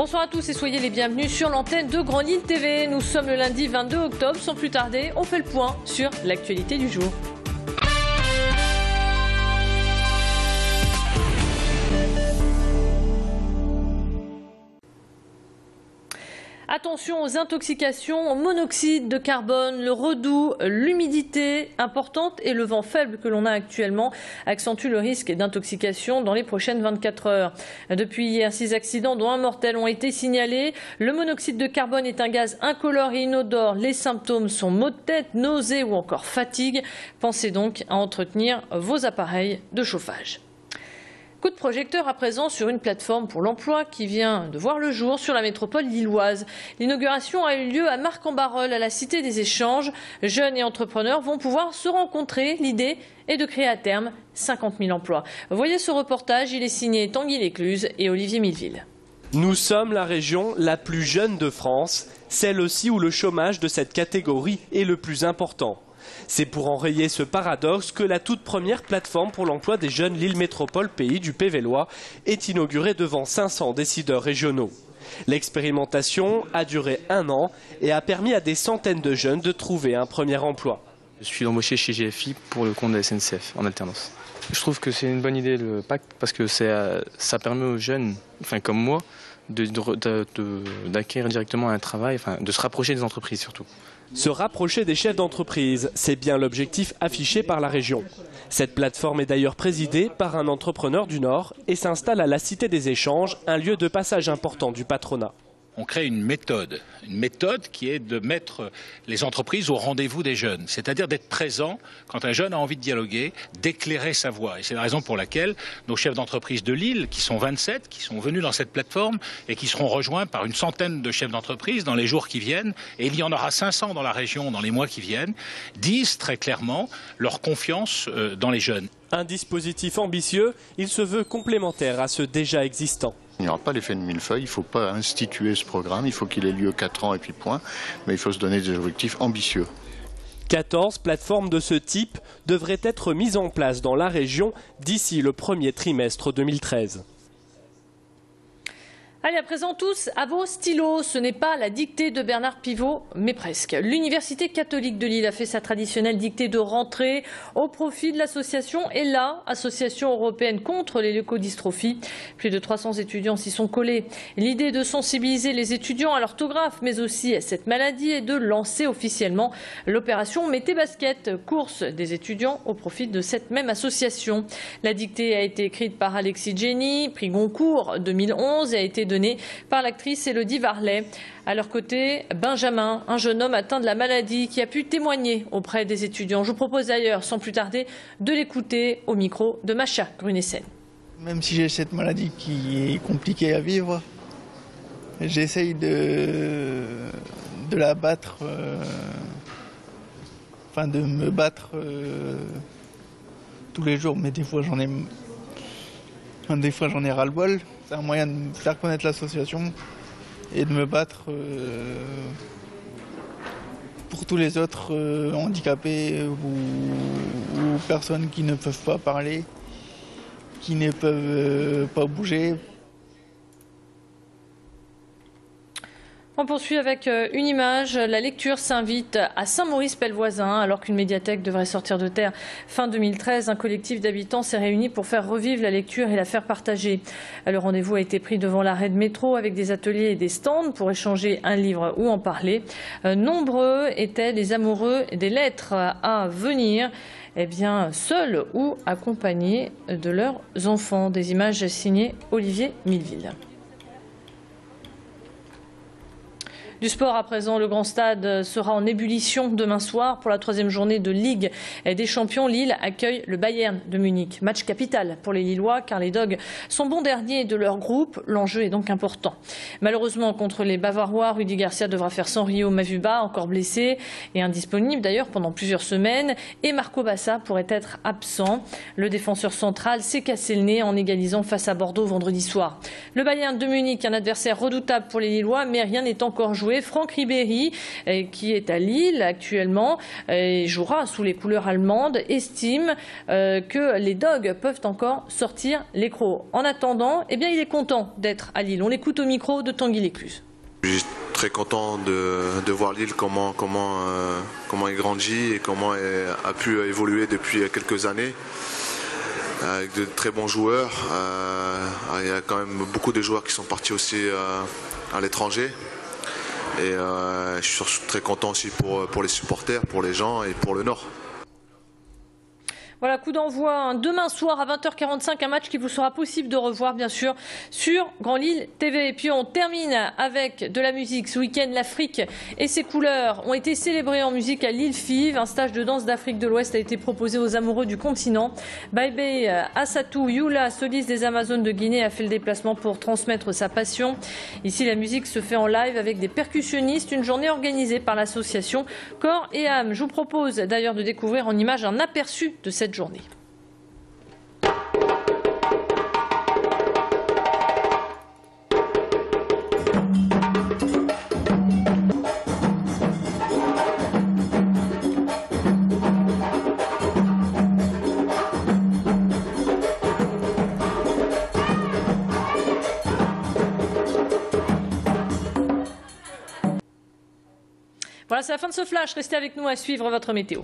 Bonsoir à tous et soyez les bienvenus sur l'antenne de Grand Lille TV. Nous sommes le lundi 22 octobre. Sans plus tarder, on fait le point sur l'actualité du jour. Attention aux intoxications au monoxyde de carbone, le redoux, l'humidité importante et le vent faible que l'on a actuellement accentuent le risque d'intoxication dans les prochaines 24 heures. Depuis hier, six accidents dont un mortel ont été signalés. Le monoxyde de carbone est un gaz incolore et inodore. Les symptômes sont maux de tête, nausées ou encore fatigue. Pensez donc à entretenir vos appareils de chauffage. Coup de projecteur à présent sur une plateforme pour l'emploi qui vient de voir le jour sur la métropole lilloise. L'inauguration a eu lieu à Marc-en-Barœul, à la Cité des Échanges. Jeunes et entrepreneurs vont pouvoir se rencontrer. L'idée est de créer à terme 50 000 emplois. Voyez ce reportage, il est signé Tanguy Lécluse et Olivier Milleville. Nous sommes la région la plus jeune de France, celle aussi où le chômage de cette catégorie est le plus important. C'est pour enrayer ce paradoxe que la toute première plateforme pour l'emploi des jeunes Lille Métropole Pays du Pévélois est inaugurée devant 500 décideurs régionaux. L'expérimentation a duré un an et a permis à des centaines de jeunes de trouver un premier emploi. Je suis embauché chez GFI pour le compte de la SNCF en alternance. Je trouve que c'est une bonne idée le pacte parce que ça permet aux jeunes, enfin comme moi, d'acquérir directement un travail, enfin, de se rapprocher des entreprises surtout. Se rapprocher des chefs d'entreprise, c'est bien l'objectif affiché par la région. Cette plateforme est d'ailleurs présidée par un entrepreneur du Nord et s'installe à la Cité des Échanges, un lieu de passage important du patronat on crée une méthode, une méthode qui est de mettre les entreprises au rendez-vous des jeunes, c'est-à-dire d'être présent quand un jeune a envie de dialoguer, d'éclairer sa voix. Et c'est la raison pour laquelle nos chefs d'entreprise de Lille, qui sont 27, qui sont venus dans cette plateforme et qui seront rejoints par une centaine de chefs d'entreprise dans les jours qui viennent, et il y en aura 500 dans la région dans les mois qui viennent, disent très clairement leur confiance euh, dans les jeunes. Un dispositif ambitieux, il se veut complémentaire à ce déjà existant. Il n'y aura pas l'effet de millefeuille, il ne faut pas instituer ce programme, il faut qu'il ait lieu 4 ans et puis point, mais il faut se donner des objectifs ambitieux. 14 plateformes de ce type devraient être mises en place dans la région d'ici le premier trimestre 2013. Allez, à présent tous à vos stylos. Ce n'est pas la dictée de Bernard Pivot, mais presque. L'Université catholique de Lille a fait sa traditionnelle dictée de rentrée au profit de l'association ELA, Association européenne contre les leucodystrophies. Plus de 300 étudiants s'y sont collés. L'idée de sensibiliser les étudiants à l'orthographe, mais aussi à cette maladie, est de lancer officiellement l'opération Mettez Basket, course des étudiants au profit de cette même association. La dictée a été écrite par Alexis Jenny, prix Goncourt 2011 et a été par l'actrice Elodie Varlet. À leur côté, Benjamin, un jeune homme atteint de la maladie qui a pu témoigner auprès des étudiants. Je vous propose d'ailleurs, sans plus tarder, de l'écouter au micro de Macha Grunessen. Même si j'ai cette maladie qui est compliquée à vivre, j'essaye de, de la battre, euh, enfin de me battre euh, tous les jours, mais des fois j'en ai, des fois j'en ai ras-le-bol. C'est un moyen de faire connaître l'association et de me battre euh, pour tous les autres euh, handicapés ou, personnes qui ne peuvent pas parler, qui ne peuvent euh, pas bouger, On poursuit avec euh, une image. La lecture s'invite à Saint-Maurice-Pellevoisin. Alors qu'une médiathèque devrait sortir de terre fin 2013, un collectif d'habitants s'est réuni pour faire revivre la lecture et la faire partager. Le rendez-vous a été pris devant l'arrêt de métro avec des ateliers et des stands pour échanger un livre ou en parler. Euh, nombreux étaient les amoureux des lettres à venir eh bien, seuls ou accompagnés de leurs enfants. Des images signées Olivier Milleville. Du sport à présent, le Grand Stade sera en ébullition demain soir pour la troisième journée de Ligue des Champions. Lille accueille le Bayern de Munich. Match capital pour les Lillois car les Dogs sont bons derniers de leur groupe. L'enjeu est donc important. Malheureusement, contre les Bavarois, Rudy Garcia devra faire sans Rio Mavuba, encore blessé et indisponible d'ailleurs pendant plusieurs semaines. Et Marco Bassa pourrait être absent. Le défenseur central s'est cassé le nez en égalisant face à Bordeaux vendredi soir. Le Bayern de Munich, un adversaire redoutable pour les Lillois, mais rien n'est encore joué Franck Ribéry, qui est à Lille actuellement, et jouera sous les couleurs allemandes, estime que les Dogs peuvent encore sortir les crocs. En attendant, eh bien, il est content d'être à Lille. On l'écoute au micro de Tanguy Lécluse. Je suis très content de, voir Lille, comment, comment, comment il grandit et comment il a pu évoluer depuis quelques années avec de très bons joueurs. Euh, il y a quand même beaucoup de joueurs qui sont partis aussi euh, à l'étranger. Et euh, je suis très content aussi pour, pour les supporters, pour les gens et pour le Nord. Voilà, coup d'envoi demain soir à 20h45, un match qui vous sera possible de revoir, bien sûr, sur Grand Lille TV. Et puis on termine avec de la musique. Ce week-end, l'Afrique et ses couleurs ont été célébrées en musique à Lille Five. Un stage de danse d'Afrique de l'Ouest a été proposé aux amoureux du continent. Bye Assatou Yula, soliste des Amazones de Guinée, a fait le déplacement pour transmettre sa passion. Ici, la musique se fait en live avec des percussionnistes. Une journée organisée par l'association Corps et âme. Je vous propose d'ailleurs de découvrir en image un aperçu de cette journée. Voilà, c'est la fin de ce flash. Restez avec nous à suivre votre météo.